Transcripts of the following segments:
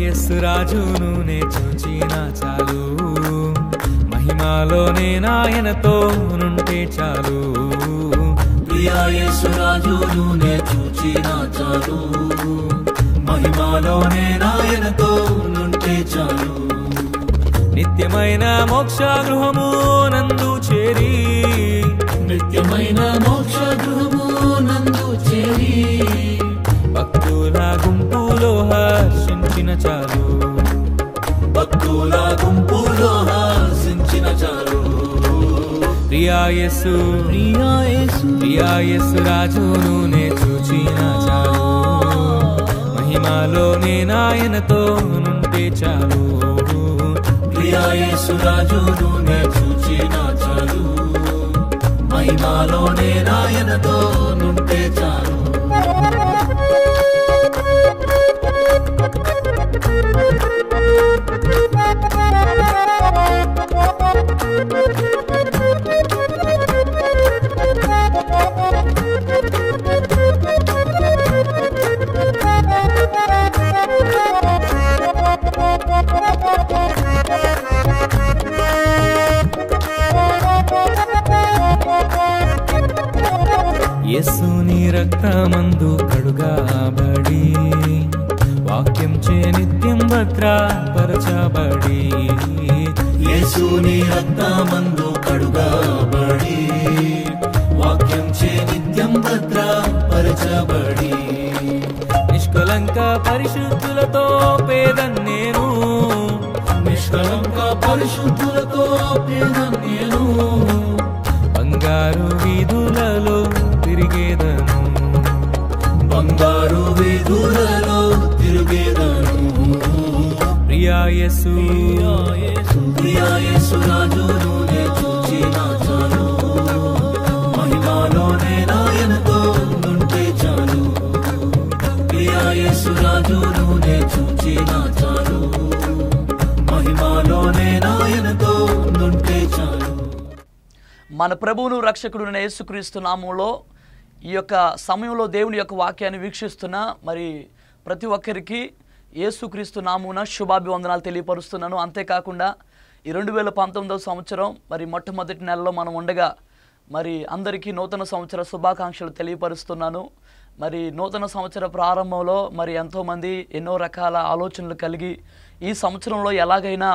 ప్రియాయస్సు రాజును నే చూచిన చాలు. మహిమాలోనే నాయనతో నుంటే చాలు. ప్రియాయేసు రాజును నే చూచిన చాలు. మహిమాలోనే నాయనతో నుంటే చాలు. నిత్యమైన మోక్ష గృహము నందు చేరి. నిత్యమైన మోక్ష గృహము నందు చేరి. గుంపులో హర్షించిన చాలు. భక్తుల గుంపులో హాసించిన చాలు. ప్రియాయస్సు ప్రియాయస్సు ప్రియాయస్సు రాజును నే చూచిన చాలు. మహిమాలోనే నాయనతో నుంటే చాలు. ప్రియాయేసు రాజును నే చూచిన చాలు. మహిమాలోనే నాయనతో నుంటే చాలు. మన ప్రభువును రక్షకుడున యేసుక్రీస్తు నామంలో ఈ యొక్క సమయంలో దేవుని యొక్క వాక్యాన్ని వీక్షిస్తున్న మరి ప్రతి ఒక్కరికి యేసుక్రీస్తు నామున శుభాభివందనాలు తెలియపరుస్తున్నాను. అంతేకాకుండా ఈ రెండు వేల పంతొమ్మిదవ సంవత్సరం మరి మొట్టమొదటి నెలలో మనం ఉండగా మరి అందరికీ నూతన సంవత్సర శుభాకాంక్షలు తెలియపరుస్తున్నాను. మరి నూతన సంవత్సర ప్రారంభంలో మరి ఎంతోమంది ఎన్నో రకాల ఆలోచనలు కలిగి ఈ సంవత్సరంలో ఎలాగైనా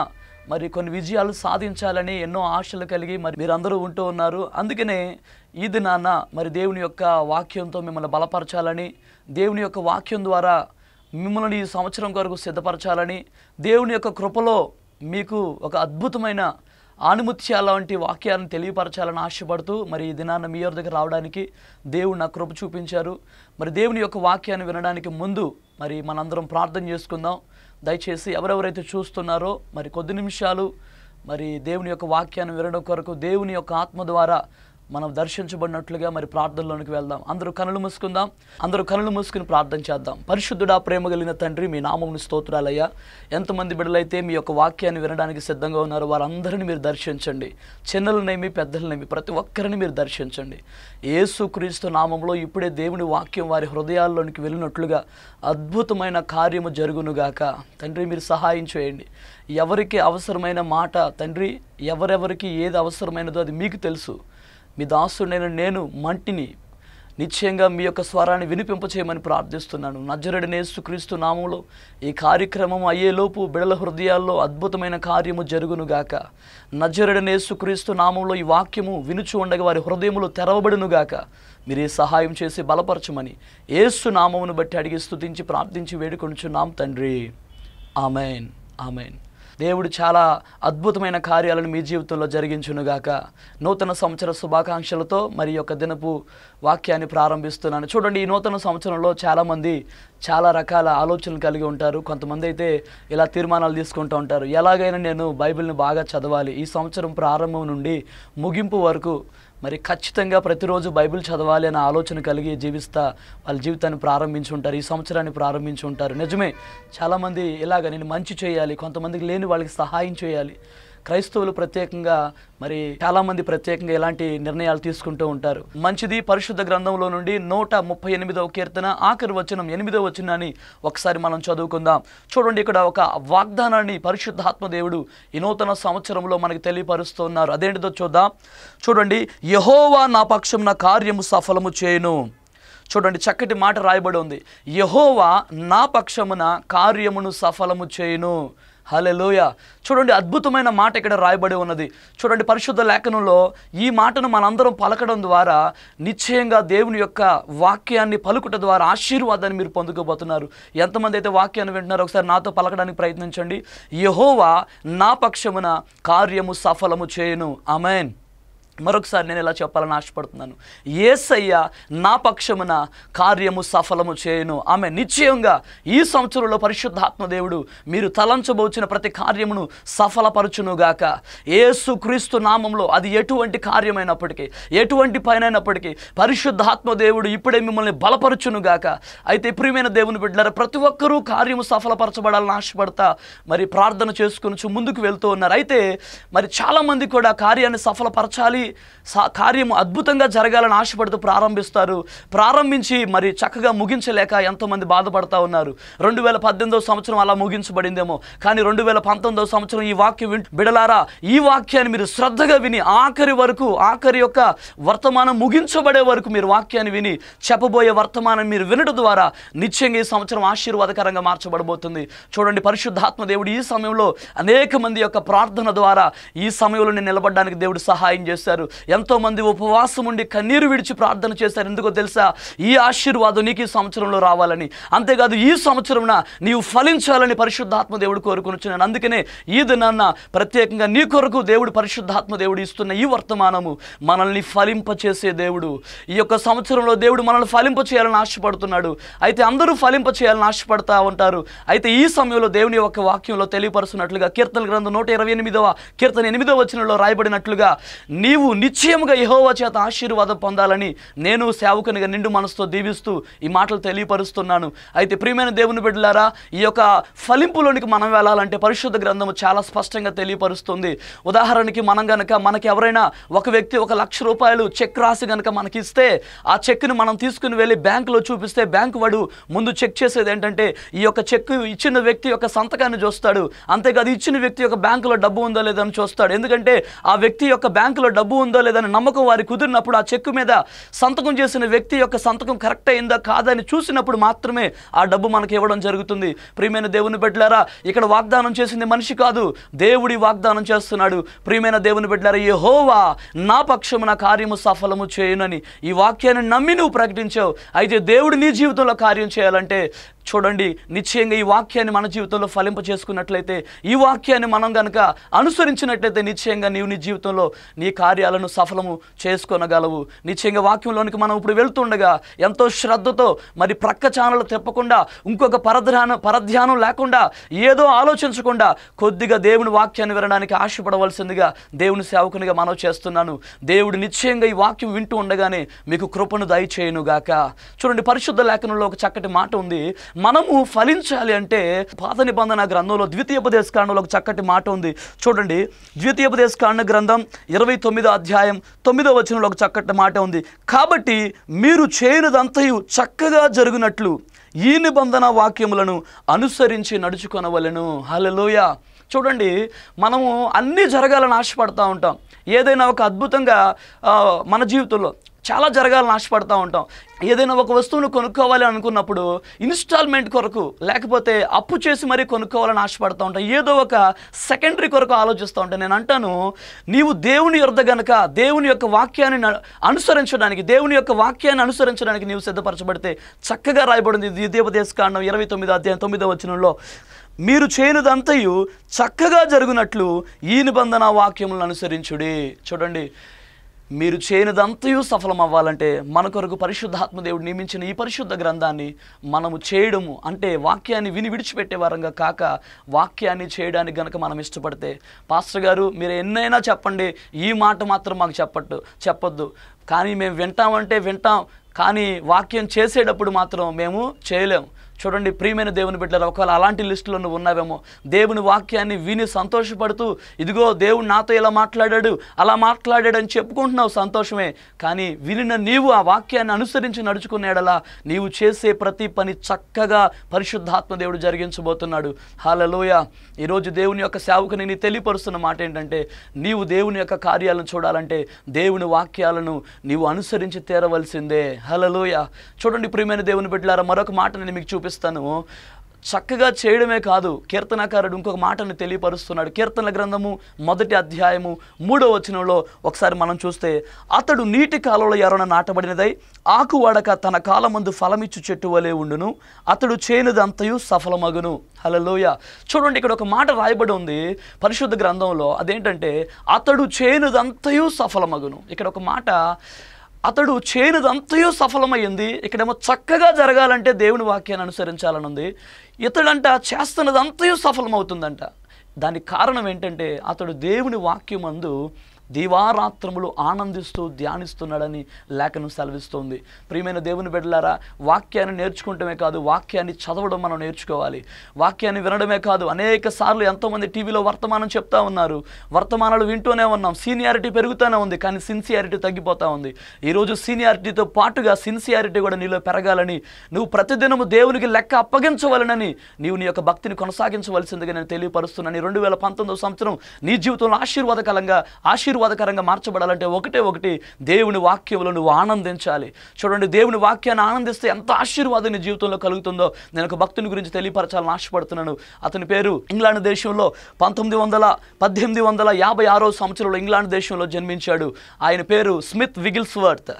మరి కొన్ని విజయాలు సాధించాలని ఎన్నో ఆశలు కలిగి మరి మీరందరూ ఉంటూ ఉన్నారు. అందుకనే ఈ దినాన మరి దేవుని యొక్క వాక్యంతో మిమ్మల్ని బలపరచాలని దేవుని యొక్క వాక్యం ద్వారా మిమ్మల్ని ఈ సంవత్సరం కొరకు సిద్ధపరచాలని దేవుని యొక్క కృపలో మీకు ఒక అద్భుతమైన ఆనుముత్యాల వంటి వాక్యాలను తెలియపరచాలని ఆశపడుతూ మరి ఈ దినాన్న మీ దగ్గర రావడానికి దేవుడు నా కృప చూపించారు. మరి దేవుని యొక్క వాక్యాన్ని వినడానికి ముందు మరి మనందరం ప్రార్థన చేసుకుందాం. దయచేసి ఎవరెవరైతే చూస్తున్నారో మరి కొద్ది నిమిషాలు మరి దేవుని యొక్క వాక్యాన్ని వినడం కొరకు దేవుని యొక్క ఆత్మ ద్వారా మనం దర్శించబడినట్లుగా మరి ప్రార్థనలోనికి వెళ్దాం. అందరూ కనులు మూసుకుందాం. అందరూ కనులు మూసుకుని ప్రార్థన చేద్దాం. పరిశుద్ధుడా ప్రేమ కలిగిన తండ్రి మీ నామముని స్తోత్రాలయ్యా. ఎంతమంది బిడ్డలైతే మీ యొక్క వాక్యాన్ని వినడానికి సిద్ధంగా ఉన్నారో వారందరిని మీరు దర్శించండి. చిన్నలనేమి పెద్దలనేమి ప్రతి ఒక్కరిని మీరు దర్శించండి. యేసుక్రీస్తు నామంలో ఇప్పుడే దేవుని వాక్యం వారి హృదయాల్లోనికి వెళ్ళినట్లుగా అద్భుతమైన కార్యము జరుగునుగాక తండ్రి మీరు సహాయం చేయండి. ఎవరికి అవసరమైన మాట తండ్రి ఎవరెవరికి ఏది అవసరమైనదో అది మీకు తెలుసు. మీ దాసుడైన నేను మంటిని నిశ్చయంగా మీ యొక్క స్వరాన్ని వినిపింప చేయమని ప్రార్థిస్తున్నాను. నజరుడి నేసుక్రీస్తు నామంలో ఈ కార్యక్రమం అయ్యేలోపు బిడల హృదయాల్లో అద్భుతమైన కార్యము జరుగునుగాక. నజరుడి నేసుక్రీస్తు నామంలో ఈ వాక్యము వినుచు ఉండగా వారి హృదయములు తెరవబడునుగాక. మీరే సహాయం చేసి బలపరచమని ఏసు నామమును బట్టి అడిగి స్థుతించి ప్రార్థించి వేడుకొనుచున్నాం తండ్రి. ఆమెన్. ఆమెన్. దేవుడు చాలా అద్భుతమైన కార్యాలను మీ జీవితంలో జరిగించునుగాక. నూతన సంవత్సర శుభాకాంక్షలతో మరి యొక్క దినపు వాక్యాన్ని ప్రారంభిస్తున్నాను. చూడండి ఈ నూతన సంవత్సరంలో చాలామంది చాలా రకాల ఆలోచనలు కలిగి ఉంటారు. కొంతమంది అయితే ఇలా తీర్మానాలు తీసుకుంటూ ఉంటారు. ఎలాగైనా నేను బైబిల్ని బాగా చదవాలి. ఈ సంవత్సరం ప్రారంభం నుండి ముగింపు వరకు మరి ఖచ్చితంగా ప్రతిరోజు బైబిల్ చదవాలి అనే ఆలోచన కలిగి జీవిస్తా వాళ్ళ జీవితాన్ని ప్రారంభించి ఉంటారు ఈ సంవత్సరాన్ని ప్రారంభించి ఉంటారు నిజమే చాలామంది ఇలాగ నేను మంచి చేయాలి కొంతమందికి లేని వాళ్ళకి సహాయం చేయాలి. క్రైస్తవులు ప్రత్యేకంగా మరి చాలామంది ప్రత్యేకంగా ఇలాంటి నిర్ణయాలు తీసుకుంటూ ఉంటారు. మంచిది పరిశుద్ధ గ్రంథంలో నుండి నూట ముప్పై ఎనిమిదవ కీర్తన ఆఖరి వచనం ఎనిమిదవ వచనాన్ని ఒకసారి మనం చదువుకుందాం. చూడండి ఇక్కడ ఒక వాగ్దానాన్ని పరిశుద్ధాత్మ దేవుడు ఈ నూతన సంవత్సరంలో మనకి తెలియపరుస్తున్నారు. అదేంటిదో చూద్దాం. చూడండి యహోవా నా పక్షం నా కార్యము సఫలము చేయను. చూడండి చక్కటి మాట రాయబడి ఉంది. యహోవా నా పక్షమున కార్యమును సఫలము చేయును. హలెలోయ చూడండి అద్భుతమైన మాట ఇక్కడ రాయబడి ఉన్నది. చూడండి పరిశుద్ధ లేఖనంలో ఈ మాటను మనందరం పలకడం ద్వారా నిశ్చయంగా దేవుని యొక్క వాక్యాన్ని పలుకుట ద్వారా ఆశీర్వాదాన్ని మీరు పొందుకోబోతున్నారు. ఎంతమంది అయితే వాక్యాన్ని వింటున్నారో ఒకసారి నాతో పలకడానికి ప్రయత్నించండి. యహోవా నా పక్షమున కార్యము సఫలము చేయను. అమెన్ మరొకసారి నేను ఇలా చెప్పాలని ఆశపడుతున్నాను? ఏసయ్య నా పక్షమున కార్యము సఫలము చేయను. ఆమె నిశ్చయంగా ఈ సంవత్సరంలో పరిశుద్ధాత్మ దేవుడు మీరు తలంచబోచిన ప్రతి కార్యమును సఫలపరచునుగాక. ఏసు క్రీస్తు నామంలో అది ఎటువంటి కార్యమైనప్పటికీ ఎటువంటి పైనైనప్పటికీ పరిశుద్ధాత్మ దేవుడు ఇప్పుడే మిమ్మల్ని బలపరచునుగాక. అయితే ప్రియమైన దేవుని బిడ్డలారా ప్రతి ఒక్కరూ కార్యము సఫలపరచబడాలని ఆశపడతా మరి ప్రార్థన చేసుకుని ముందుకు వెళ్తూ ఉన్నారు. అయితే మరి చాలామంది కూడా కార్యాన్ని సఫలపరచాలి కార్యము అద్భుతంగా జరగాలని ఆశపడుతూ ప్రారంభిస్తారు. ప్రారంభించి మరి చక్కగా ముగించలేక ఎంతోమంది బాధపడతా ఉన్నారు. రెండు వేల పద్దెనిమిదో సంవత్సరం అలా ముగించబడిందేమో. కానీ రెండు వేల పంతొమ్మిదవ సంవత్సరం ఈ వాక్యం వింటు బిడలారా ఈ వాక్యాన్ని మీరు శ్రద్ధగా విని ఆఖరి వరకు ఆఖరి యొక్క వర్తమానం ముగించబడే వరకు మీరు వాక్యాన్ని విని చెప్పబోయే వర్తమానం మీరు వినడం ద్వారా నిత్యంగా ఈ సంవత్సరం ఆశీర్వాదకరంగా మార్చబడబోతుంది. చూడండి పరిశుద్ధాత్మ దేవుడు ఈ సమయంలో అనేక మంది యొక్క ప్రార్థన ద్వారా ఈ సమయంలో నిలబడడానికి దేవుడు సహాయం చేశారు. ఎంతో మంది ఉపవాసం ఉండి కన్నీరు విడిచి ప్రార్థన చేశారు. ఎందుకో తెలుసా? ఈ ఆశీర్వాదం నీకు ఈ సంవత్సరంలో రావాలని. అంతేకాదు ఈ సంవత్సరంన నీవు ఫలించాలని పరిశుద్ధాత్మ దేవుడు కోరుకొనిచున్నాను అందుకనే ఈ దినాన్న ప్రత్యేకంగా నీ కొరకు దేవుడు పరిశుద్ధాత్మ దేవుడు ఇస్తున్న ఈ వర్తమానము మనల్ని ఫలింప చేసే దేవుడు. ఈ యొక్క సంవత్సరంలో దేవుడు మనల్ని ఫలింప చేయాలని ఆశపడుతున్నాడు. అయితే అందరూ ఫలింప చేయాలని ఆశపడతా ఉంటారు. అయితే ఈ సమయంలో దేవుని యొక్క వాక్యంలో తెలియపరుస్తున్నట్లుగా కీర్తన గ్రంథం నూట ఇరవై ఎనిమిదవ కీర్తన ఎనిమిదవ వచనంలో రాయబడినట్లుగా నీవు నిశ్చయముగా యెహోవా చేత ఆశీర్వాదం పొందాలని నేను సేవకునిగా నిండు మనసుతో దీవిస్తూ ఈ మాటలు తెలియపరుస్తున్నాను. అయితే ప్రియమైన దేవుని బిడ్డలారా ఈ యొక్క ఫలింపులోనికి మనం వెళ్ళాలంటే పరిశుద్ధ గ్రంథము చాలా స్పష్టంగా తెలియపరుస్తుంది. ఉదాహరణకి మనం గనక మనకి ఎవరైనా ఒక వ్యక్తి ఒక లక్ష రూపాయలు చెక్ రాసి గనక మనకిస్తే ఆ చెక్ని మనం తీసుకుని వెళ్ళి బ్యాంకులో చూపిస్తే బ్యాంకు వాడు ముందు చెక్ చేసేది ఏంటంటే ఈ యొక్క చెక్ ఇచ్చిన వ్యక్తి యొక్క సంతకాన్ని చూస్తాడు. అంతేకాదు ఇచ్చిన వ్యక్తి యొక్క బ్యాంకులో డబ్బు ఉందో లేదని చూస్తాడు. ఎందుకంటే ఆ వ్యక్తి యొక్క బ్యాంకులో డబ్బు ఉందో లేదని నమ్మకం వారి కుదిరినప్పుడు ఆ చెక్కు మీద సంతకం చేసిన వ్యక్తి యొక్క సంతకం కరెక్ట్ అయిందా కాదని చూసినప్పుడు మాత్రమే ఆ డబ్బు మనకి ఇవ్వడం జరుగుతుంది. ప్రియమైన దేవుని బిడ్డలారా ఇక్కడ వాగ్దానం చేసింది మనిషి కాదు దేవుడి వాగ్దానం చేస్తున్నాడు. ప్రియమైన దేవుని బిడ్డలారా యెహోవా నా పక్షము నా కార్యము సఫలము చేయునని ఈ వాక్యాన్ని నమ్మి నువ్వు ప్రకటించావు. అయితే దేవుడు నీ జీవితంలో కార్యం చేయాలంటే చూడండి నిశ్చయంగా ఈ వాక్యాన్ని మన జీవితంలో ఫలింప చేసుకున్నట్లయితే ఈ వాక్యాన్ని మనం కనుక అనుసరించినట్లయితే నిశ్చయంగా నీవు నీ జీవితంలో నీ కార్యాలను సఫలము చేసుకోనగలవు. నిశ్చయంగా వాక్యంలోనికి మనం ఇప్పుడు వెళ్తుండగా ఎంతో శ్రద్ధతో మరి ప్రక్క ఛానల్ తిప్పకుండా ఇంకొక పరధ్యానం పరధ్యానం లేకుండా ఏదో ఆలోచించకుండా కొద్దిగా దేవుని వాక్యాన్ని వినడానికి ఆశపడవలసిందిగా దేవుని సేవకునిగా మనం చేస్తున్నాను. దేవుడు నిశ్చయంగా ఈ వాక్యం వింటూ ఉండగానే మీకు కృపను దయచేయనుగాక. చూడండి పరిశుద్ధ లేఖనంలో ఒక చక్కటి మాట ఉంది. మనము ఫలించాలి అంటే పాత నిబంధన గ్రంథంలో ద్వితీయోపదేశ కాండంలో ఒక చక్కటి మాట ఉంది. చూడండి. ద్వితీయోపదేశ కాండ గ్రంథం ఇరవై తొమ్మిదో అధ్యాయం తొమ్మిదో వచనంలో ఒక చక్కటి మాట ఉంది. కాబట్టి మీరు చేయనిదంతయు చక్కగా జరిగినట్లు ఈ నిబంధన వాక్యములను అనుసరించి నడుచుకొనవలెను. హలలోయ చూడండి. మనము అన్నీ జరగాలని ఆశపడతా ఉంటాం. ఏదైనా ఒక అద్భుతంగా మన జీవితంలో చాలా జరగాలని ఆశపడతా ఉంటాం. ఏదైనా ఒక వస్తువును కొనుక్కోవాలి అనుకున్నప్పుడు ఇన్స్టాల్మెంట్ కొరకు లేకపోతే అప్పు చేసి మరీ కొనుక్కోవాలని ఆశపడతా ఉంటాం. ఏదో ఒక సెకండరీ కొరకు ఆలోచిస్తూ ఉంటాం. నేను అంటాను నీవు దేవుని యొద్ద గనక దేవుని యొక్క వాక్యాన్ని న- అనుసరించడానికి దేవుని యొక్క వాక్యాన్ని అనుసరించడానికి నీవు సిద్ధపరచబడితే చక్కగా రాయబడింది. ద్వితీయోపదేశ కాండం ఇరవై తొమ్మిది అధ్యాయం తొమ్మిదో వచనంలో మీరు చేయనిదంతయు చక్కగా జరుగునట్లు ఈ నిబంధన వాక్యములను అనుసరించుడి. చూడండి. మీరు చేయనిదంతయు సఫలం అవ్వాలంటే మన కొరకు పరిశుద్ధాత్మ దేవుడు నియమించిన ఈ పరిశుద్ధ గ్రంథాన్ని మనము చేయడము అంటే వాక్యాన్ని విని విడిచిపెట్టే వారంగా కాక వాక్యాన్ని చేయడానికి గనక మనం ఇష్టపడితే. పాస్టర్ గారు మీరు ఎన్నైనా చెప్పండి. ఈ మాట మాత్రం మాకు చెప్పట్టు చెప్పొద్దు. కానీ మేము వింటామంటే వింటాం. కానీ వాక్యం చేసేటప్పుడు మాత్రం మేము చేయలేము చూడండి ప్రియమైన దేవుని బిడ్డలు ఒకవేళ అలాంటి లిస్టులో నువ్వు ఉన్నావేమో దేవుని వాక్యాన్ని విని సంతోషపడుతూ ఇదిగో దేవుడు నాతో ఇలా మాట్లాడాడు అలా మాట్లాడాడు అని చెప్పుకుంటున్నావు సంతోషమే కానీ వినిన నీవు ఆ వాక్యాన్ని అనుసరించి నడుచుకునేడలా నీవు చేసే ప్రతి పని చక్కగా పరిశుద్ధాత్మ దేవుడు జరిగించబోతున్నాడు. హాలలోయ ఈరోజు దేవుని యొక్క సేవకు నేను తెలియపరుస్తున్న మాట ఏంటంటే నీవు దేవుని యొక్క కార్యాలను చూడాలంటే దేవుని వాక్యాలను నీవు అనుసరించి తీరవలసిందే. హలలోయ చూడండి ప్రియమైన దేవుని బిడ్డలారా మరొక మాట నేను మీకు చూపిస్తాను. చక్కగా చేయడమే కాదు కీర్తనకారుడు ఇంకొక మాటను తెలియపరుస్తున్నాడు. కీర్తన గ్రంథము మొదటి అధ్యాయము మూడో వచనంలో ఒకసారి మనం చూస్తే అతడు నీటి కాలంలో ఎర్రన నాటబడినదై ఆకు వడక తన కాలమందు ఫలమిచ్చు చెట్టు వలె ఉండును. అతడు చేయనిదంతయు సఫలమగును. హలలోయ చూడండి ఇక్కడ ఒక మాట రాయబడి ఉంది పరిశుద్ధ గ్రంథంలో. అదేంటంటే అతడు చేయనిదంతయు సఫలమగును. ఇక్కడ ఒక మాట అతడు చేయనిదంతయో సఫలమైంది ఇక్కడేమో చక్కగా జరగాలంటే దేవుని వాక్యాన్ని అనుసరించాలని ఉంది ఇతడంట చేస్తున్నదంతయో సఫలమవుతుందంట. దానికి కారణం ఏంటంటే అతడు దేవుని వాక్యం అందు దీవారాత్రములు ఆనందిస్తూ ధ్యానిస్తున్నాడని లేఖను సెలవిస్తోంది. ప్రియమైన దేవుని బిడ్డలారా వాక్యాన్ని నేర్చుకుంటమే కాదు వాక్యాన్ని చదవడం మనం నేర్చుకోవాలి. వాక్యాన్ని వినడమే కాదు అనేక సార్లు ఎంతోమంది టీవీలో వర్తమానం చెప్తా ఉన్నారు. వర్తమానాలు వింటూనే ఉన్నాం సీనియారిటీ పెరుగుతూనే ఉంది కానీ సిన్సియారిటీ తగ్గిపోతా ఉంది. ఈరోజు సీనియారిటీతో పాటుగా సిన్సియారిటీ కూడా నీలో పెరగాలని నువ్వు ప్రతిదినము దేవునికి లెక్క అప్పగించవలనని నీవు నీ యొక్క భక్తిని కొనసాగించవలసిందిగా నేను తెలియపరుస్తున్నాను. రెండు వేల పంతొమ్మిదో సంవత్సరం నీ జీవితంలో ఆశీర్వాదకరంగా ఆశీర్వాదకరంగా మార్చబడాలంటే ఒకటే ఒకటి దేవుని వాక్యంలో నువ్వు ఆనందించాలి. చూడండి దేవుని వాక్యాన్ని ఆనందిస్తే ఎంత ఆశీర్వాదం నీ జీవితంలో కలుగుతుందో నేను ఒక భక్తుని గురించి తెలియపరచాలని ఆశపడుతున్నాను. అతని పేరు ఇంగ్లాండ్ దేశంలో పంతొమ్మిది వందల పద్దెనిమిది వందల యాభై ఆరో సంవత్సరంలో ఇంగ్లాండ్ దేశంలో జన్మించాడు. ఆయన పేరు స్మిత్ విగిల్స్వర్త్.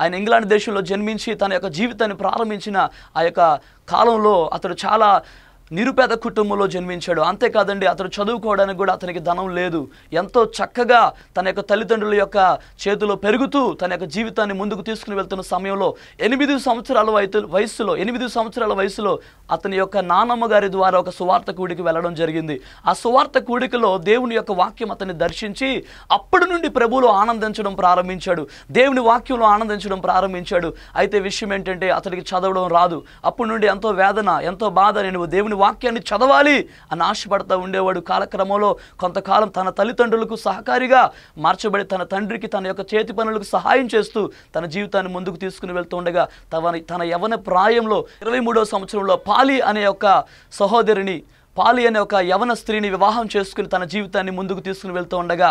ఆయన ఇంగ్లాండ్ దేశంలో జన్మించి తన యొక్క జీవితాన్ని ప్రారంభించిన ఆ యొక్క కాలంలో అతడు చాలా నిరుపేద కుటుంబంలో జన్మించాడు. అంతేకాదండి అతడు చదువుకోవడానికి కూడా అతనికి ధనం లేదు. ఎంతో చక్కగా తన యొక్క తల్లిదండ్రుల యొక్క చేతిలో పెరుగుతూ తన యొక్క జీవితాన్ని ముందుకు తీసుకుని వెళ్తున్న సమయంలో ఎనిమిది సంవత్సరాల వయసు ఎనిమిది సంవత్సరాల వయసులో అతని యొక్క నానమ్మ గారి ద్వారా ఒక సువార్త కూడికి వెళ్ళడం జరిగింది. ఆ సువార్త కూడికలో దేవుని యొక్క వాక్యం అతన్ని దర్శించి అప్పటి నుండి ప్రభువులో ఆనందించడం ప్రారంభించాడు. దేవుని వాక్యంలో ఆనందించడం ప్రారంభించాడు. అయితే విషయం ఏంటంటే అతడికి చదవడం రాదు. అప్పటి నుండి ఎంతో వేదన ఎంతో బాధ నేను దేవుని వాక్యాన్ని చదవాలి అని ఆశపడతా ఉండేవాడు. కాలక్రమంలో కొంతకాలం తన తల్లిదండ్రులకు సహకారిగా మార్చబడి తన తండ్రికి తన యొక్క చేతి పనులకు సహాయం చేస్తూ తన జీవితాన్ని ముందుకు తీసుకుని వెళ్తూ ఉండగా తన తన యవన ప్రాయంలో ఇరవై మూడో సంవత్సరంలో పాలి అనే ఒక సహోదరిని పాలి అనే ఒక యవన స్త్రీని వివాహం చేసుకుని తన జీవితాన్ని ముందుకు తీసుకుని వెళ్తూ ఉండగా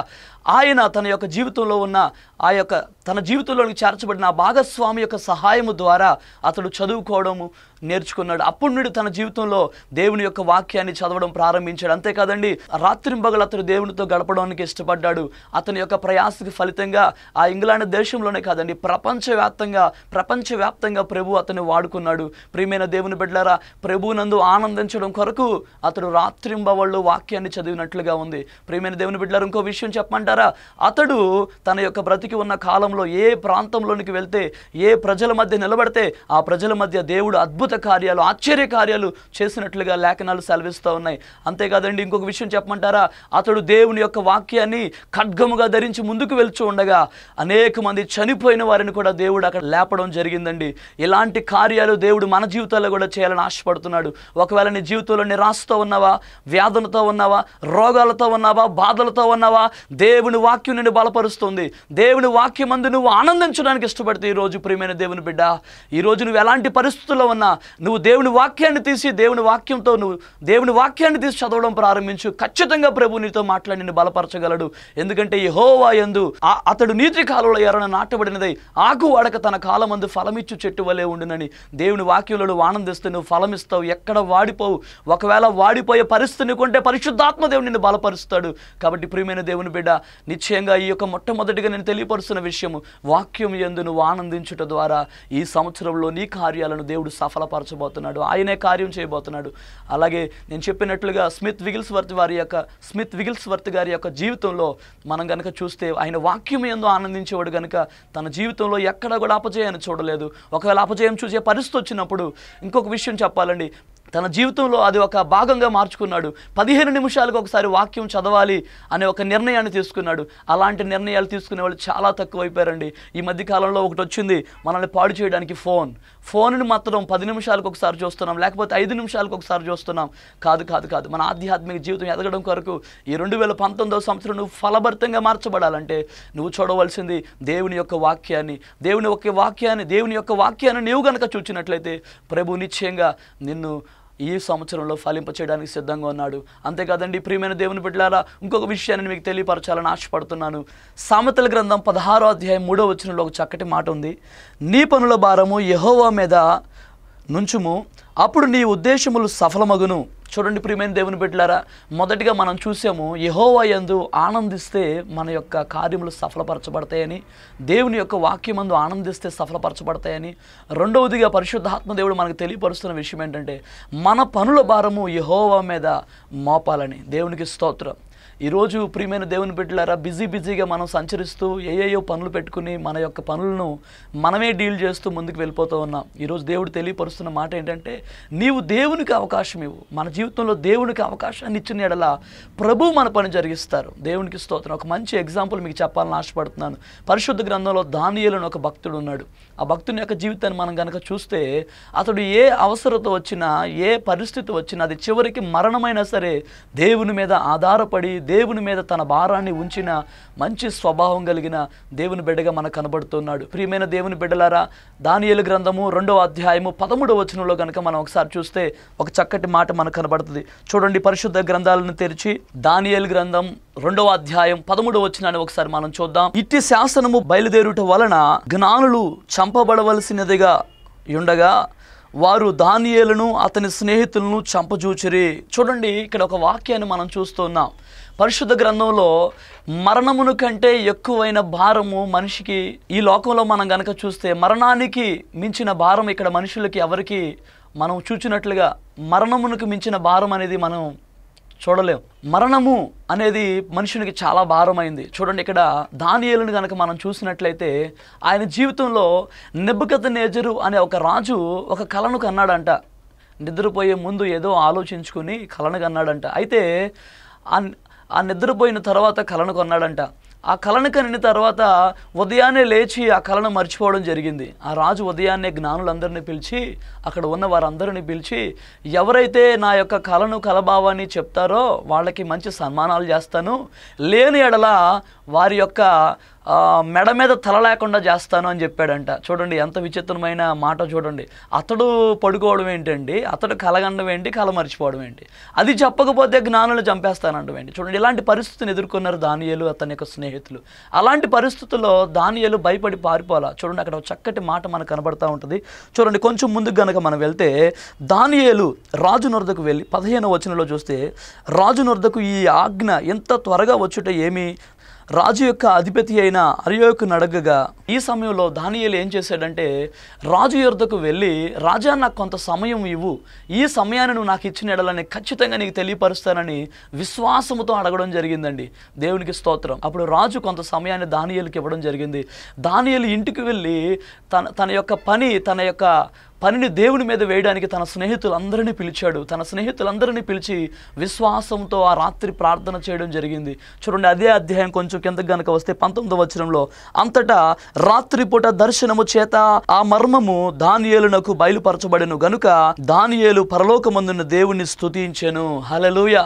ఆయన తన యొక్క జీవితంలో ఉన్న ఆ యొక్క తన జీవితంలోనికి చేర్చబడిన ఆ భాగస్వామి యొక్క సహాయము ద్వారా అతడు చదువుకోవడము నేర్చుకున్నాడు. అప్పుడు నుండి తన జీవితంలో దేవుని యొక్క వాక్యాన్ని చదవడం ప్రారంభించాడు. అంతేకాదండి రాత్రింబగలు అతడు దేవునితో గడపడానికి ఇష్టపడ్డాడు. అతని యొక్క ప్రయాసకి ఫలితంగా ఆ ఇంగ్లాండ్ దేశంలోనే కాదండి ప్రపంచవ్యాప్తంగా ప్రపంచవ్యాప్తంగా ప్రభు అతన్ని వాడుకున్నాడు. ప్రియమైన దేవుని బిడ్డలారా ప్రభునందు ఆనందించడం కొరకు అతడు రాత్రింబవళ్ళు వాక్యాన్ని చదివినట్లుగా ఉంది. ప్రియమైన దేవుని బిడ్డలారు ఇంకో విషయం చెప్పమంటారా? అతడు తన యొక్క బ్రతికి ఉన్న కాలంలో ఏ ప్రాంతంలోనికి వెళ్తే ఏ ప్రజల మధ్య నిలబడితే ఆ ప్రజల మధ్య దేవుడు అద్భుత కార్యాలు ఆశ్చర్య కార్యాలు చేసినట్లుగా లేఖనాలు సెలవిస్తూ ఉన్నాయి. అంతేకాదండి ఇంకొక విషయం చెప్పమంటారా? అతడు దేవుని యొక్క వాక్యాన్ని ఖడ్గముగా ధరించి ముందుకు వెళ్తూ ఉండగా అనేక మంది చనిపోయిన వారిని కూడా దేవుడు అక్కడ లేపడం జరిగిందండి. ఇలాంటి కార్యాలు దేవుడు మన జీవితాల్లో కూడా చేయాలని ఆశపడుతున్నాడు. ఒకవేళ నీ జీవితంలో నిరాశతో ఉన్నావా వ్యాధులతో ఉన్నావా రోగాలతో ఉన్నావా బాధలతో ఉన్నావా దేవుని వాక్యం నిన్ను బలపరుస్తుంది. దేవుని వాక్యం అందు నువ్వు ఆనందించడానికి ఇష్టపడితే ఈ రోజు ప్రియమైన దేవుని బిడ్డ ఈ రోజు నువ్వు ఎలాంటి పరిస్థితుల్లో ఉన్నా నువ్వు దేవుని వాక్యాన్ని తీసి దేవుని వాక్యంతో నువ్వు దేవుని వాక్యాన్ని తీసి చదవడం ప్రారంభించు. ఖచ్చితంగా ప్రభు నీతో మాట్లాడి నిన్ను బలపరచగలడు. ఎందుకంటే యహోవా యందు ఆ- అతడు నీతి కాలంలో ఎరన నాటబడినదై ఆకు వాడక తన కాలమందు ఫలమిచ్చు చెట్టు వలె ఉండునని దేవుని వాక్యంలో ఆనందిస్తూ ఆనందిస్తే నువ్వు ఫలమిస్తావు. ఎక్కడ వాడిపోవు. ఒకవేళ వాడిపోయే పరిస్థితిని కొంటే పరిశుద్ధాత్మ దేవుడు నిన్ను బలపరుస్తాడు. కాబట్టి ప్రియమైన దేవుని బిడ్డ నిశ్చయంగా ఈ యొక్క మొట్టమొదటిగా నేను తెలియపరుస్తున్న విషయము వాక్యం ఎందు నువ్వు ఆనందించుట ద్వారా ఈ సంవత్సరంలో నీ కార్యాలను దేవుడు బలపరచబోతున్నాడు ఆయనే కార్యం చేయబోతున్నాడు. అలాగే నేను చెప్పినట్లుగా స్మిత్ విగిల్స్ వర్త్ వారి యొక్క స్మిత్ విగిల్స్ వర్త్ గారి యొక్క జీవితంలో మనం కనుక చూస్తే ఆయన వాక్యం ఎందు ఆనందించేవాడు కనుక తన జీవితంలో ఎక్కడ కూడా అపజయాన్ని చూడలేదు. ఒకవేళ అపజయం చూసే పరిస్థితి వచ్చినప్పుడు ఇంకొక విషయం చెప్పాలండి. తన జీవితంలో అది ఒక భాగంగా మార్చుకున్నాడు. పదిహేను నిమిషాలకు ఒకసారి వాక్యం చదవాలి అనే ఒక నిర్ణయాన్ని తీసుకున్నాడు. అలాంటి నిర్ణయాలు తీసుకునే వాళ్ళు చాలా తక్కువైపోయారండి. ఈ మధ్యకాలంలో ఒకటి వచ్చింది మనల్ని పాడు చేయడానికి ఫోన్. ఫోన్ని మాత్రం పది నిమిషాలకు ఒకసారి చూస్తున్నాం లేకపోతే ఐదు నిమిషాలకు ఒకసారి చూస్తున్నాం. కాదు కాదు కాదు. మన ఆధ్యాత్మిక జీవితం ఎదగడం కొరకు ఈ రెండు వేల పంతొమ్మిదవ సంవత్సరం నువ్వు ఫలభరితంగా మార్చబడాలంటే నువ్వు చూడవలసింది దేవుని యొక్క వాక్యాన్ని. దేవుని యొక్క వాక్యాన్ని దేవుని యొక్క వాక్యాన్ని నీవు గనక చూచినట్లయితే ప్రభు నిశ్చయంగా నిన్ను ఈ సంవత్సరంలో ఫలింప చేయడానికి సిద్ధంగా ఉన్నాడు. అంతేకాదండి ప్రియమైన దేవుని బిడ్డలారా ఇంకొక విషయాన్ని మీకు తెలియపరచాలని ఆశపడుతున్నాను. సామెతల గ్రంథం పదహారో అధ్యాయం మూడో వచనంలో ఒక చక్కటి మాట ఉంది. నీ పనుల భారము యహోవా మీద నుంచుము. అప్పుడు నీ ఉద్దేశములు సఫలమగును. చూడండి ప్రియమైన దేవుని బిడ్డలారా మొదటిగా మనం చూసాము యహోవా యందు ఆనందిస్తే మన యొక్క కార్యములు సఫలపరచబడతాయని దేవుని యొక్క వాక్యమందు ఆనందిస్తే సఫలపరచబడతాయని రెండవదిగా పరిశుద్ధాత్మ దేవుడు మనకు తెలియపరుస్తున్న విషయం ఏంటంటే మన పనుల భారము యహోవా మీద మోపాలని. దేవునికి స్తోత్రం. ఈరోజు ప్రియమైన దేవుని బిడ్డలారా బిజీ బిజీగా మనం సంచరిస్తూ ఏయేయో పనులు పెట్టుకుని మన యొక్క పనులను మనమే డీల్ చేస్తూ ముందుకు వెళ్ళిపోతూ ఉన్నాం. ఈరోజు దేవుడు తెలియపరుస్తున్న మాట ఏంటంటే నీవు దేవునికి అవకాశం ఇవ్వు. మన జీవితంలో దేవునికి అవకాశాన్ని ఇచ్చిన ఎడల ప్రభు మన పని జరిగిస్తారు. దేవునికి స్తోత్రం. ఒక మంచి ఎగ్జాంపుల్ మీకు చెప్పాలని ఆశపడుతున్నాను. పరిశుద్ధ గ్రంథంలో దానియలను ఒక భక్తుడు ఉన్నాడు. ఆ భక్తుని యొక్క జీవితాన్ని మనం కనుక చూస్తే అతడు ఏ అవసరత వచ్చినా ఏ పరిస్థితి వచ్చినా అది చివరికి మరణమైనా సరే దేవుని మీద ఆధారపడి దేవుని మీద తన భారాన్ని ఉంచిన మంచి స్వభావం కలిగిన దేవుని బిడ్డగా మనకు కనబడుతున్నాడు. ప్రియమైన దేవుని బిడ్డలారా దానియలు గ్రంథము రెండవ అధ్యాయము పదమూడవ వచనంలో కనుక మనం ఒకసారి చూస్తే ఒక చక్కటి మాట మనకు కనబడుతుంది. చూడండి పరిశుద్ధ గ్రంథాలను తెరిచి దానియలు గ్రంథం రెండవ అధ్యాయం పదమూడవ వచనాన్ని ఒకసారి మనం చూద్దాం. ఇట్టి శాసనము బయలుదేరుట వలన జ్ఞానులు చంపబడవలసినదిగా ఉండగా వారు దానియేలును అతని స్నేహితులను చంపజూచిరి. చూడండి ఇక్కడ ఒక వాక్యాన్ని మనం చూస్తున్నాం. పరిశుద్ధ గ్రంథంలో మరణమును కంటే ఎక్కువైన భారము మనిషికి ఈ లోకంలో మనం గనక చూస్తే మరణానికి మించిన భారం ఇక్కడ మనుషులకి ఎవరికి మనం చూచినట్లుగా మరణమునకు మించిన భారం అనేది మనం చూడలేం. మరణము అనేది మనుషునికి చాలా భారమైంది. చూడండి ఇక్కడ దానియేలుని కనుక మనం చూసినట్లయితే ఆయన జీవితంలో నెబ్బకత నేజరు అనే ఒక రాజు ఒక కలను కన్నాడంట. నిద్రపోయే ముందు ఏదో ఆలోచించుకుని కలను కన్నాడంట. అయితే ఆ ఆ నిద్రపోయిన తర్వాత కలను కొన్నాడంట. ఆ కలను కనిన తర్వాత ఉదయాన్నే లేచి ఆ కలను మర్చిపోవడం జరిగింది. ఆ రాజు ఉదయాన్నే జ్ఞానులందరినీ పిలిచి అక్కడ ఉన్న వారందరినీ పిలిచి ఎవరైతే నా యొక్క కలను కలభావాన్ని చెప్తారో వాళ్ళకి మంచి సన్మానాలు చేస్తాను. లేని ఎడల వారి యొక్క మెడ మీద తల లేకుండా చేస్తాను అని చెప్పాడంట. చూడండి ఎంత విచిత్రమైన మాట చూడండి. అతడు పడుకోవడం ఏంటండి? అతడు కలగండం ఏంటి? కల మర్చిపోవడం ఏంటి? అది చెప్పకపోతే జ్ఞానులు చంపేస్తానంటం ఏంటి? చూడండి ఇలాంటి పరిస్థితిని ఎదుర్కొన్నారు దానియలు అతని యొక్క స్నేహితులు. అలాంటి పరిస్థితుల్లో దానియలు భయపడి పారిపోవాలా? చూడండి అక్కడ ఒక చక్కటి మాట మనకు కనబడతా ఉంటుంది. చూడండి కొంచెం ముందుకు గనక మనం వెళ్తే దానియలు రాజు నొరదకు వెళ్ళి పదిహేను వచనంలో చూస్తే రాజు నొరదకు ఈ ఆజ్ఞ ఎంత త్వరగా వచ్చుట ఏమి? రాజు యొక్క అధిపతి అయిన అరియోకు నడగగా ఈ సమయంలో దానియలు ఏం చేశాడంటే రాజు యొద్దకు వెళ్ళి రాజా నాకు కొంత సమయం ఇవ్వు ఈ సమయాన్ని నువ్వు నాకు ఇచ్చిన ఎడలని ఖచ్చితంగా నీకు తెలియపరుస్తానని విశ్వాసముతో అడగడం జరిగిందండి. దేవునికి స్తోత్రం. అప్పుడు రాజు కొంత సమయాన్ని దానియేలుకి ఇవ్వడం జరిగింది. దానియలు ఇంటికి వెళ్ళి తన తన యొక్క పని తన యొక్క పనిని దేవుని మీద వేయడానికి తన స్నేహితులందరినీ పిలిచాడు. తన స్నేహితులందరినీ పిలిచి విశ్వాసంతో ఆ రాత్రి ప్రార్థన చేయడం జరిగింది. చూడండి అదే అధ్యాయం కొంచెం కిందకు గనక వస్తే పంతొమ్మిదవ వచనంలో అంతటా రాత్రిపూట దర్శనము చేత ఆ మర్మము దానియేలునకు బయలుపరచబడెను. గనుక దానియేలు పరలోకమందున్న దేవుణ్ణి స్తుతించెను. హలలుయ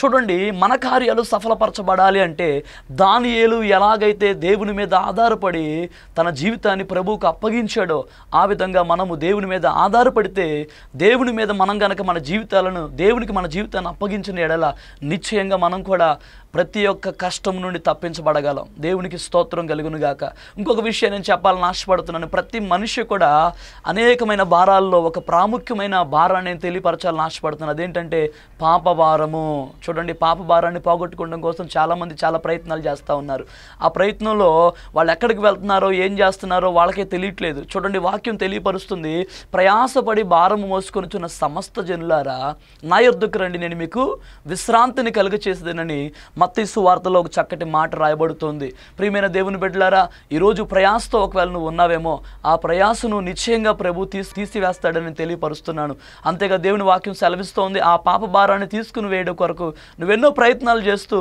చూడండి మన కార్యాలు సఫలపరచబడాలి అంటే దానియేలు ఎలాగైతే దేవుని మీద ఆధారపడి తన జీవితాన్ని ప్రభువుకు అప్పగించాడో ఆ విధంగా మనము దేవుని మీద ఆధారపడితే దేవుని మీద మనం గనక మన జీవితాలను దేవునికి మన జీవితాన్ని అప్పగించిన ఎడల నిశ్చయంగా మనం కూడా ప్రతి ఒక్క కష్టం నుండి తప్పించబడగలం. దేవునికి స్తోత్రం కలుగును గాక ఇంకొక విషయం నేను చెప్పాలని ఆశపడుతున్నాను. ప్రతి మనిషి కూడా అనేకమైన భారాల్లో ఒక ప్రాముఖ్యమైన భారాన్ని నేను తెలియపరచాలని ఆశపడుతున్నాను. అదేంటంటే పాప భారము. చూడండి పాప భారాన్ని పోగొట్టుకోవడం కోసం చాలామంది చాలా ప్రయత్నాలు చేస్తూ ఉన్నారు. ఆ ప్రయత్నంలో వాళ్ళు ఎక్కడికి వెళ్తున్నారో ఏం చేస్తున్నారో వాళ్ళకే తెలియట్లేదు. చూడండి వాక్యం తెలియపరుస్తుంది. ప్రయాసపడి భారము మోసుకొనుచున్న సమస్త జనులారా నా యొద్దకు రండి నేను మీకు విశ్రాంతిని కలుగ చేసేదేనని మత్తీసు వార్తలో ఒక చక్కటి మాట రాయబడుతోంది. ప్రియమైన దేవుని బిడ్డలారా ఈరోజు ప్రయాసతో ఒకవేళ నువ్వు ఉన్నావేమో ఆ ప్రయాసను నిశ్చయంగా ప్రభు తీసి తీసివేస్తాడని తెలియపరుస్తున్నాను. అంతేగా దేవుని వాక్యం సెలవిస్తోంది ఆ పాప భారాన్ని తీసుకుని వేయడం కొరకు నువ్వెన్నో ప్రయత్నాలు చేస్తూ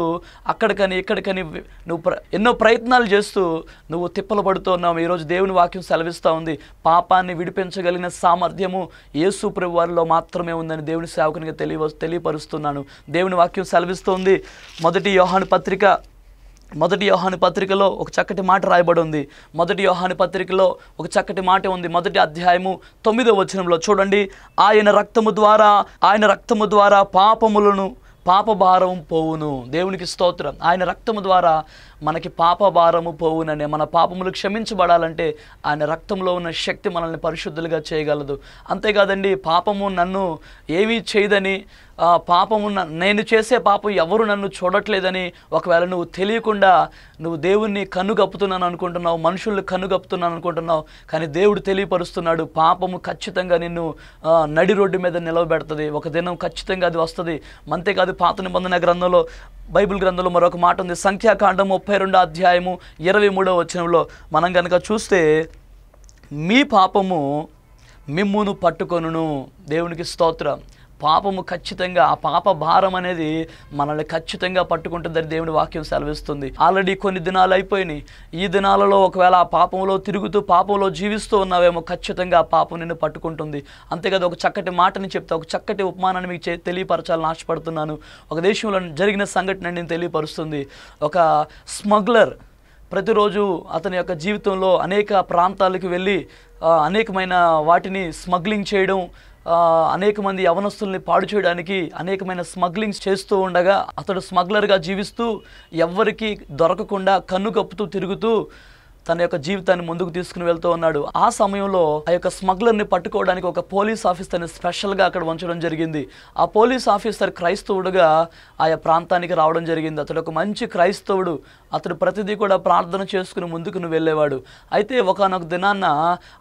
అక్కడికని ఇక్కడికని నువ్వు ప్ర- ఎన్నో ప్రయత్నాలు చేస్తూ నువ్వు తిప్పలు పడుతున్నావు ఈరోజు దేవుని వాక్యం సెలవిస్తూ ఉంది పాపాన్ని విడిపించగలిగిన సామర్థ్యము యేసు వారిలో మాత్రమే ఉందని దేవుని సేవకునిగా తెలియ తెలియపరుస్తున్నాను. దేవుని వాక్యం సెలవిస్తోంది. మొదటి యోహాను పత్రిక మొదటి యోహాని పత్రికలో ఒక చక్కటి మాట రాయబడి ఉంది. మొదటి యోహాని పత్రికలో ఒక చక్కటి మాట ఉంది. మొదటి అధ్యాయము తొమ్మిదో వచనంలో చూడండి. ఆయన రక్తము ద్వారా ఆయన రక్తము ద్వారా పాపములను పాపభారం పోవును. దేవునికి స్తోత్రం. ఆయన రక్తము ద్వారా మనకి పాపభారము పోవునని పోవుననే మన పాపములు క్షమించబడాలంటే ఆయన రక్తంలో ఉన్న శక్తి మనల్ని పరిశుద్ధులుగా చేయగలదు. అంతేకాదండి పాపము నన్ను ఏమీ చేయదని పాపము ఉన్న నేను చేసే పాపం ఎవరు నన్ను చూడట్లేదని ఒకవేళ నువ్వు తెలియకుండా నువ్వు దేవుణ్ణి కన్నుగప్పుతున్నాను అనుకుంటున్నావు మనుషుల్ని కన్నుగప్పుతున్నాను అనుకుంటున్నావు కానీ దేవుడు తెలియపరుస్తున్నాడు పాపము ఖచ్చితంగా నిన్ను నడి రోడ్డు మీద నిలవబెడుతుంది. ఒక దినం ఖచ్చితంగా అది వస్తుంది. అంతేకాదు పాత నిబంధన గ్రంథంలో బైబిల్ గ్రంథంలో మరొక మాట ఉంది. సంఖ్యాకాండం ముప్పై రెండో అధ్యాయము ఇరవై మూడో వచనంలో మనం కనుక చూస్తే మీ పాపము మిమ్మును పట్టుకొనును. దేవునికి స్తోత్రం. పాపము ఖచ్చితంగా ఆ పాప భారం అనేది మనల్ని ఖచ్చితంగా పట్టుకుంటుందని దేవుని వాక్యం సెలవిస్తుంది. ఆల్రెడీ కొన్ని దినాలు అయిపోయినాయి. ఈ దినాలలో ఒకవేళ ఆ పాపంలో తిరుగుతూ పాపంలో జీవిస్తూ ఉన్నావేమో ఖచ్చితంగా ఆ పాపం నిన్ను పట్టుకుంటుంది. అంతేకాదు ఒక చక్కటి మాటని చెప్తా ఒక చక్కటి ఉపమానాన్ని మీకు తెలియపరచాలని ఆశపడుతున్నాను. ఒక దేశంలో జరిగిన సంఘటన నేను తెలియపరుస్తుంది. ఒక స్మగ్లర్ ప్రతిరోజు అతని యొక్క జీవితంలో అనేక ప్రాంతాలకు వెళ్ళి అనేకమైన వాటిని స్మగ్లింగ్ చేయడం అనేక మంది యవనస్తుల్ని పాడు చేయడానికి అనేకమైన స్మగ్లింగ్స్ చేస్తూ ఉండగా అతడు స్మగ్లర్గా జీవిస్తూ ఎవ్వరికీ దొరకకుండా కన్ను కప్పుతూ తిరుగుతూ తన యొక్క జీవితాన్ని ముందుకు తీసుకుని వెళ్తూ ఉన్నాడు. ఆ సమయంలో ఆ యొక్క స్మగ్లర్ని పట్టుకోవడానికి ఒక పోలీస్ ఆఫీసర్ని స్పెషల్గా అక్కడ ఉంచడం జరిగింది. ఆ పోలీస్ ఆఫీసర్ క్రైస్తవుడుగా ఆయా ప్రాంతానికి రావడం జరిగింది. అతడు ఒక మంచి క్రైస్తవుడు. అతడు ప్రతిదీ కూడా ప్రార్థన చేసుకుని ముందుకు వెళ్ళేవాడు. అయితే ఒకనొక దినాన్న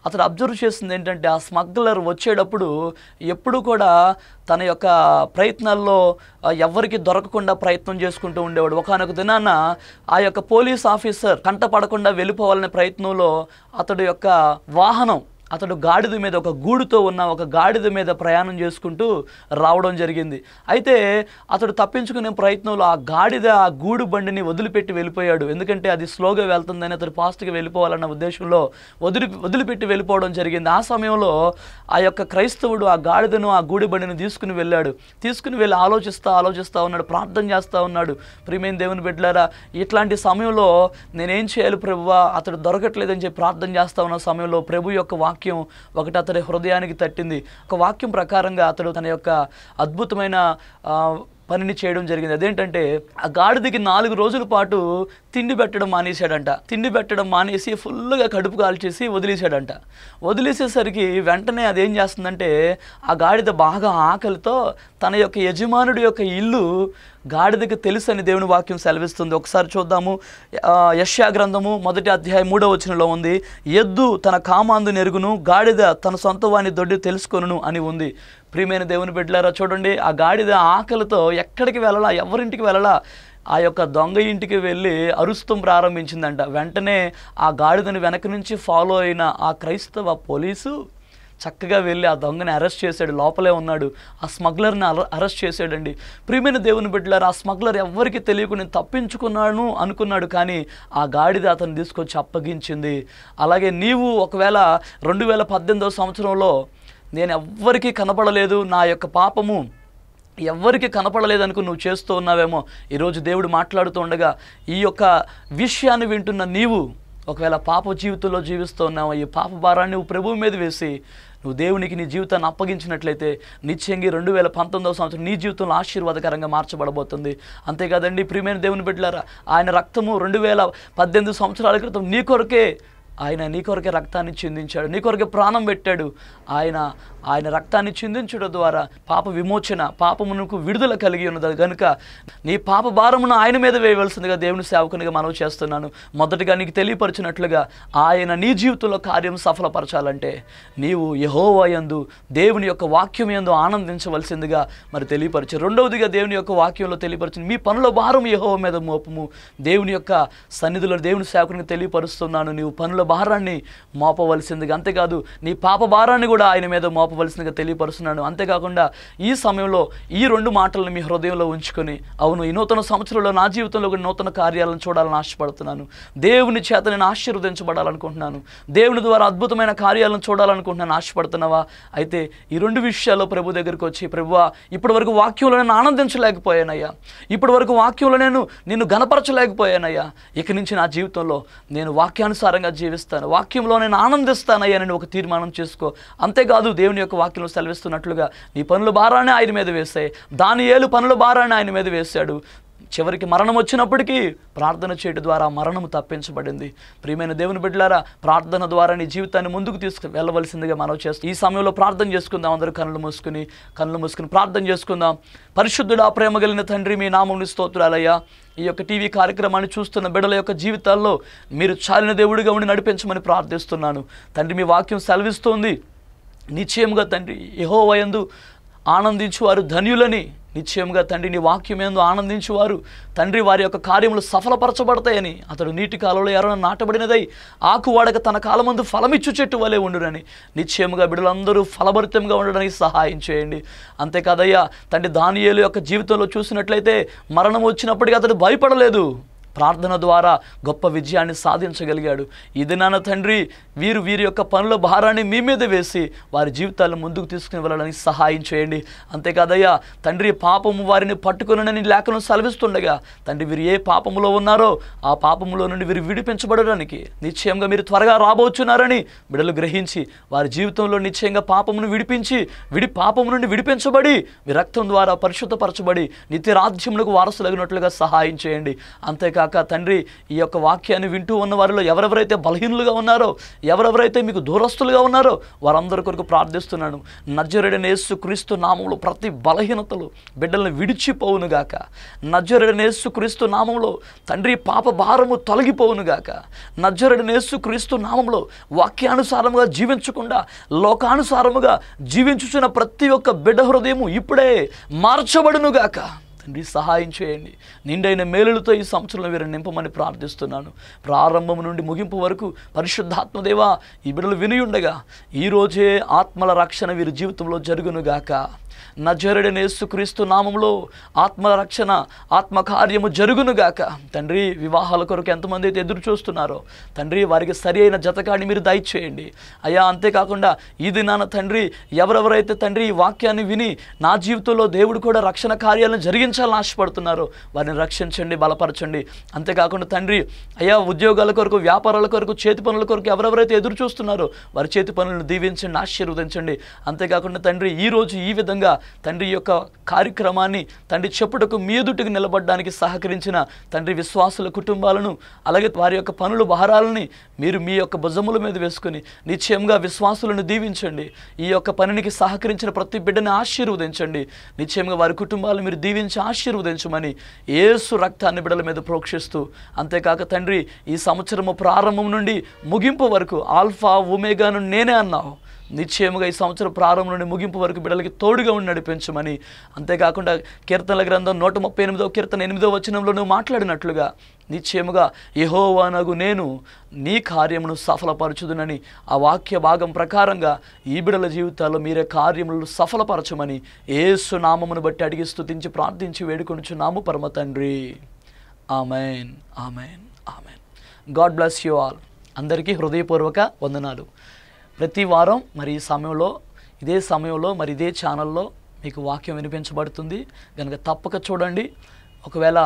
అతడు అబ్జర్వ్ చేసింది ఏంటంటే ఆ స్మగ్లర్ వచ్చేటప్పుడు ఎప్పుడు కూడా తన యొక్క ప్రయత్నాల్లో ఎవరికి దొరకకుండా ప్రయత్నం చేసుకుంటూ ఉండేవాడు. ఒకనొక దినాన ఆ యొక్క పోలీస్ ఆఫీసర్ కంట పడకుండా వెళ్ళిపోవాలనే ప్రయత్నంలో అతడు యొక్క వాహనం అతడు గాడిద మీద ఒక గూడుతో ఉన్న ఒక గాడిద మీద ప్రయాణం చేసుకుంటూ రావడం జరిగింది. అయితే అతడు తప్పించుకునే ప్రయత్నంలో ఆ గాడిద ఆ గూడు బండిని వదిలిపెట్టి వెళ్ళిపోయాడు. ఎందుకంటే అది స్లోగా వెళ్తుందని అతడు ఫాస్ట్గా వెళ్ళిపోవాలన్న ఉద్దేశంలో వదిలి వదిలిపెట్టి వెళ్ళిపోవడం జరిగింది. ఆ సమయంలో ఆ యొక్క క్రైస్తవుడు ఆ గాడిదను ఆ గూడి బండిని తీసుకుని వెళ్ళాడు. తీసుకుని వెళ్ళి ఆలోచిస్తూ ఆలోచిస్తూ ఉన్నాడు ప్రార్థన చేస్తూ ఉన్నాడు. ప్రియమైన దేవుని బిడ్డలారా ఇట్లాంటి సమయంలో నేనేం చేయాలి ప్రభువా? అతడు దొరకట్లేదని చెప్పి ప్రార్థన చేస్తూ ఉన్న సమయంలో ప్రభు యొక్క వాక్యం ఒకటి అతడి హృదయానికి తట్టింది. ఒక వాక్యం ప్రకారంగా అతడు తన యొక్క అద్భుతమైన పనిని చేయడం జరిగింది. అదేంటంటే ఆ గాడిదకి నాలుగు రోజుల పాటు తిండి పెట్టడం మానేశాడంట. తిండి పెట్టడం మానేసి ఫుల్గా కడుపు కాల్చేసి వదిలేశాడంట. వదిలేసేసరికి వెంటనే అదేం చేస్తుందంటే ఆ గాడిద బాగా ఆకలితో తన యొక్క యజమానుడి యొక్క ఇల్లు గాడిదకి తెలుసు అని దేవుని వాక్యం సెలవిస్తుంది. ఒకసారి చూద్దాము. యశ్యా గ్రంథము మొదటి అధ్యాయం మూడో వచనంలో ఉంది. ఎద్దు తన కామాందు నెరుగును గాడిద తన సొంత వాని దొడ్డి తెలుసుకొనును అని ఉంది. ప్రియమైన దేవుని బిడ్డలారా చూడండి ఆ గాడిద ఆకలితో ఎక్కడికి వెళ్ళలా ఎవరింటికి వెళ్ళలా ఆ యొక్క దొంగ ఇంటికి వెళ్ళి అరుస్తూ ప్రారంభించిందంట. వెంటనే ఆ గాడిదని వెనక నుంచి ఫాలో అయిన ఆ క్రైస్తవ పోలీసు చక్కగా వెళ్ళి ఆ దొంగని అరెస్ట్ చేశాడు. లోపలే ఉన్నాడు. ఆ స్మగ్లర్ని అరెస్ట్ చేశాడండి. ప్రియమైన దేవుని బిడ్డలారు ఆ స్మగ్లర్ ఎవ్వరికి తెలియకుండా తప్పించుకున్నాను అనుకున్నాడు కానీ ఆ గాడిద అతను తీసుకొచ్చి అప్పగించింది. అలాగే నీవు ఒకవేళ రెండు వేల పద్దెనిమిదవ సంవత్సరంలో నేను ఎవ్వరికీ కనపడలేదు నా యొక్క పాపము. ఎవ్వరికి కనపడలేదనుకు నువ్వు చేస్తూ ఉన్నావేమో. ఈరోజు దేవుడు మాట్లాడుతూ ఉండగా ఈ యొక్క విషయాన్ని వింటున్న నీవు ఒకవేళ పాప జీవితంలో జీవిస్తూ ఉన్నావు? ఈ పాప భారాన్ని నువ్వు ప్రభువు మీద వేసి నువ్వు దేవునికి నీ జీవితాన్ని అప్పగించినట్లయితే నిశ్చయంగా రెండు వేల పంతొమ్మిదవ సంవత్సరం నీ జీవితంలో ఆశీర్వాదకరంగా మార్చబడబోతుంది. అంతేకాదండి ప్రియమైన దేవుని బిడ్డలారా ఆయన రక్తము రెండు వేల పద్దెనిమిది సంవత్సరాల క్రితం నీ కొరకే ఆయన నీ కొరకే రక్తాన్ని చిందించాడు నీ కొరకే ప్రాణం పెట్టాడు. ఆయన ఆయన రక్తాన్ని చిందించడం ద్వారా పాప విమోచన పాపమునకు విడుదల కలిగి ఉన్నది. కనుక నీ పాప భారమును ఆయన మీద వేయవలసిందిగా దేవుని సేవకునిగా మనవి చేస్తున్నాను. మొదటిగా నీకు తెలియపరిచినట్లుగా ఆయన నీ జీవితంలో కార్యం సఫలపరచాలంటే నీవు యహోవయందు దేవుని యొక్క వాక్యం ఎందు ఆనందించవలసిందిగా మరి తెలియపరిచి రెండవదిగా దేవుని యొక్క వాక్యంలో తెలియపరిచింది మీ పనుల భారం యహోవ మీద మోపము. దేవుని యొక్క సన్నిధిలో దేవుని సేవకునికి తెలియపరుస్తున్నాను. నీవు పనుల భారాన్ని మోపవలసిందిగా. అంతేకాదు నీ పాప భారాన్ని కూడా ఆయన మీద ఆపవలసినగా తెలియపరుస్తున్నాను. అంతేకాకుండా ఈ సమయంలో ఈ రెండు మాటలను మీ హృదయంలో ఉంచుకొని అవును ఈ నూతన సంవత్సరంలో నా జీవితంలో ఒక నూతన కార్యాలను చూడాలని ఆశపడుతున్నాను. దేవుని చేత నేను ఆశీర్వదించబడాలనుకుంటున్నాను. దేవుని ద్వారా అద్భుతమైన కార్యాలను చూడాలనుకుంటున్నాను. ఆశపడుతున్నావా? అయితే ఈ రెండు విషయాల్లో ప్రభు దగ్గరికి వచ్చి ప్రభువా ఇప్పటి వరకు వాక్యంలో నేను ఆనందించలేకపోయానయ్యా. ఇప్పటి వరకు వాక్యంలో నేను నిన్ను గనపరచలేకపోయానయ్యా. ఇక నుంచి నా జీవితంలో నేను వాక్యానుసారంగా జీవిస్తాను. వాక్యంలో నేను ఆనందిస్తానయ్యా నేను ఒక తీర్మానం చేసుకో. అంతేకాదు దేవుని యొక్క వాక్యంలో సెలవిస్తున్నట్లుగా నీ పనుల భారాన్ని ఆయన మీద వేస్తాయి. దాని ఏలు పనుల భారాన్ని ఆయన మీద వేశాడు. చివరికి మరణం వచ్చినప్పటికీ ప్రార్థన చేయడం ద్వారా మరణం తప్పించబడింది. ప్రియమైన దేవుని బిడ్డలారా ప్రార్థన ద్వారా నీ జీవితాన్ని ముందుకు తీసుకు వెళ్ళవలసిందిగా మనం చేస్తాం ఈ సమయంలో ప్రార్థన చేసుకుందాం. అందరూ కళ్ళు మూసుకుని కళ్ళు మూసుకుని ప్రార్థన చేసుకుందాం. పరిశుద్ధుడా ప్రేమ కలిగిన తండ్రి మీ నామం స్తోత్రాలయ్యా. ఈ యొక్క టీవీ కార్యక్రమాన్ని చూస్తున్న బిడ్డల యొక్క జీవితాల్లో మీరు చాలిన దేవుడిగా ఉండి నడిపించమని ప్రార్థిస్తున్నాను. తండ్రి మీ వాక్యం సెలవిస్తోంది. నిశ్చయముగా తండ్రి యహోవయందు ఆనందించువారు ధన్యులని. నిశ్చయముగా తండ్రి నీ వాక్యం ఎందు ఆనందించువారు తండ్రి వారి యొక్క కార్యములు సఫలపరచబడతాయని. అతడు నీటి కాలంలో ఎవరైనా నాటబడినదై ఆకు వాడక తన కాలమందు ఫలమిచ్చు చెట్టు వలె ఉండునని. నిశ్చయముగా బిడ్డలందరూ ఫలభరితంగా ఉండడానికి సహాయం చేయండి. అంతేకాదయ్యా తండ్రి దానియేలు యొక్క జీవితంలో చూసినట్లయితే మరణం వచ్చినప్పటికీ అతడు భయపడలేదు. ప్రార్థన ద్వారా గొప్ప విజయాన్ని సాధించగలిగాడు. ఇది నాన్న తండ్రి వీరు వీరి యొక్క పనుల భారాన్ని మీ మీద వేసి వారి జీవితాలను ముందుకు తీసుకుని వెళ్ళడానికి సహాయం చేయండి. అంతేకాదయ్యా తండ్రి పాపము వారిని పట్టుకునని లేఖను సెలవిస్తుండగా తండ్రి వీరు ఏ పాపములో ఉన్నారో ఆ పాపములో నుండి వీరు విడిపించబడడానికి నిశ్చయంగా మీరు త్వరగా రాబోచున్నారని బిడలు గ్రహించి వారి జీవితంలో నిశ్చయంగా పాపమును విడిపించి విడి పాపము నుండి విడిపించబడి విరక్తం రక్తం ద్వారా పరిశుద్ధపరచబడి నిత్య రాజ్యములకు వారసులగినట్లుగా సహాయం చేయండి. అంతేకాక తండ్రి ఈ యొక్క వాక్యాన్ని వింటూ ఉన్న వారిలో ఎవరెవరైతే బలహీనులుగా ఉన్నారో ఎవరెవరైతే మీకు దూరస్తులుగా ఉన్నారో వారందరి కొరకు ప్రార్థిస్తున్నాను. నజరుడైన యేసు క్రీస్తు నామంలో ప్రతి బలహీనతలు బిడ్డలను విడిచిపోవునుగాక నజరుడైన యేసు క్రీస్తు నామంలో తండ్రి పాప భారము తొలగిపోవునుగాక నజరుడైన యేసు క్రీస్తు నామంలో వాక్యానుసారముగా జీవించకుండా లోకానుసారముగా జీవించుచున్న ప్రతి ఒక్క బిడ్డ హృదయము ఇప్పుడే మార్చబడునుగాక తండ్రి సహాయం చేయండి. నిండైన మేలులతో ఈ సంవత్సరంలో వీరిని నింపమని ప్రార్థిస్తున్నాను. ప్రారంభం నుండి ముగింపు వరకు పరిశుద్ధాత్మదేవా ఈ బిడ్డలు వినియుండగా ఈరోజే ఆత్మల రక్షణ వీరి జీవితంలో జరుగునుగాక. నజరుడైన యేసుక్రీస్తు నామంలో ఆత్మ రక్షణ ఆత్మకార్యము జరుగునుగాక. తండ్రి వివాహాల కొరకు ఎంతమంది అయితే ఎదురు చూస్తున్నారో తండ్రి వారికి సరి అయిన జతకాన్ని మీరు దయచేయండి. అయ్యా అంతేకాకుండా ఇది నాన్న తండ్రి ఎవరెవరైతే తండ్రి ఈ వాక్యాన్ని విని నా జీవితంలో దేవుడు కూడా రక్షణ కార్యాలను జరిగించాలని ఆశపడుతున్నారో వారిని రక్షించండి బలపరచండి. అంతేకాకుండా తండ్రి అయ్యా ఉద్యోగాల కొరకు వ్యాపారాల కొరకు చేతి పనుల కొరకు ఎవరెవరైతే ఎదురు చూస్తున్నారో వారి చేతి పనులను దీవించండి ఆశీర్వదించండి. అంతేకాకుండా తండ్రి ఈ రోజు ఈ విధంగా తండ్రి యొక్క కార్యక్రమాన్ని తండ్రి చెప్పుటకు మీ ఎదుటికి నిలబడడానికి సహకరించిన తండ్రి విశ్వాసుల కుటుంబాలను అలాగే వారి యొక్క పనుల భారాలని మీరు మీ యొక్క భుజముల మీద వేసుకుని నిశ్చయంగా విశ్వాసులను దీవించండి. ఈ యొక్క పనికి సహకరించిన ప్రతి బిడ్డని ఆశీర్వదించండి. నిశ్చయంగా వారి కుటుంబాలను మీరు దీవించి ఆశీర్వదించమని ఏసు రక్తాన్ని బిడ్డల మీద ప్రోక్షిస్తూ అంతేకాక తండ్రి ఈ సంవత్సరము ప్రారంభం నుండి ముగింపు వరకు ఆల్ఫా ఉమేగాను నేనే అన్నావు. నిశ్చయముగా ఈ సంవత్సరం ప్రారంభం నుండి ముగింపు వరకు బిడ్డలకి తోడుగా ఉండి నడిపించమని. అంతేకాకుండా కీర్తనల గ్రంథం నూట ముప్పై ఎనిమిదో కీర్తన ఎనిమిదో వచనంలో నువ్వు మాట్లాడినట్లుగా నిశ్చయముగా యహోవానగు నేను నీ కార్యమును సఫలపరచుదునని ఆ వాక్య భాగం ప్రకారంగా ఈ బిడల జీవితాల్లో మీరే కార్యములను సఫలపరచమని ఏసు నామమును బట్టి అడిగి స్థుతించి ప్రార్థించి వేడుకొనుచున్నాము పరమ తండ్రి. Amen amen amen. God bless you all. అందరికీ హృదయపూర్వక వందనాలు. ప్రతి వారం మరి ఈ సమయంలో ఇదే సమయంలో మరి ఇదే ఛానల్లో మీకు వాక్యం వినిపించబడుతుంది. కనుక తప్పక చూడండి. ఒకవేళ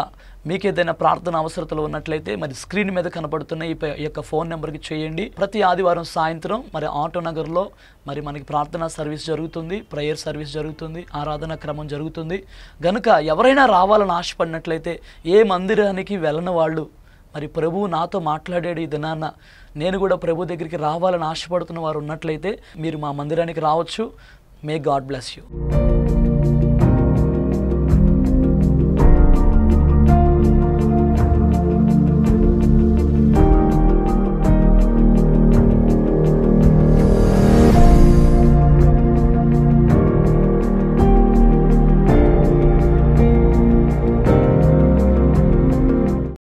మీకు ఏదైనా ప్రార్థన అవసరతలు ఉన్నట్లయితే మరి స్క్రీన్ మీద కనబడుతున్న ఈ ఈ యొక్క ఫోన్ నెంబర్కి చేయండి. ప్రతి ఆదివారం సాయంత్రం మరి ఆటో నగర్లో మరి మనకి ప్రార్థనా సర్వీస్ జరుగుతుంది. ప్రేయర్ సర్వీస్ జరుగుతుంది. ఆరాధన క్రమం జరుగుతుంది. గనుక ఎవరైనా రావాలని ఆశపడినట్లయితే ఏ మందిరానికి వెళ్ళని వాళ్ళు మరి ప్రభువు నాతో మాట్లాడాడు ఈ దినాన్న నేను కూడా ప్రభు దగ్గరికి రావాలని ఆశపడుతున్న వారు ఉన్నట్లయితే మీరు మా మందిరానికి రావచ్చు. May God bless you